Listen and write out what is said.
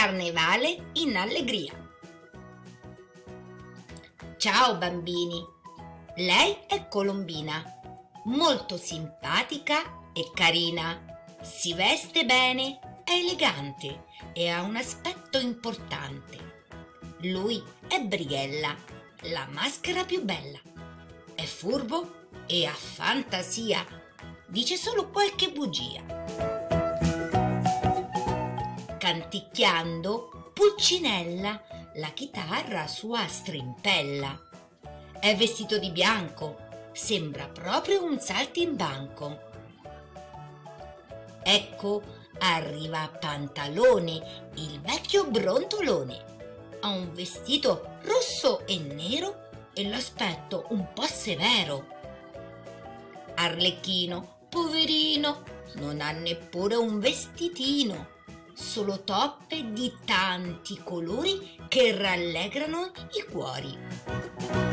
carnevale in allegria. Ciao bambini, lei è Colombina, molto simpatica e carina. Si veste bene, è elegante e ha un aspetto importante. Lui è Brighella, la maschera più bella. È furbo e ha fantasia. Dice solo qualche bugia. Canticchiando, Pulcinella la chitarra sua strimpella. È vestito di bianco, sembra proprio un saltimbanco. Ecco, arriva Pantalone, il vecchio brontolone. Ha un vestito rosso e nero e l'aspetto un po' severo. Arlecchino, poverino, non ha neppure un vestitino solo toppe di tanti colori che rallegrano i cuori.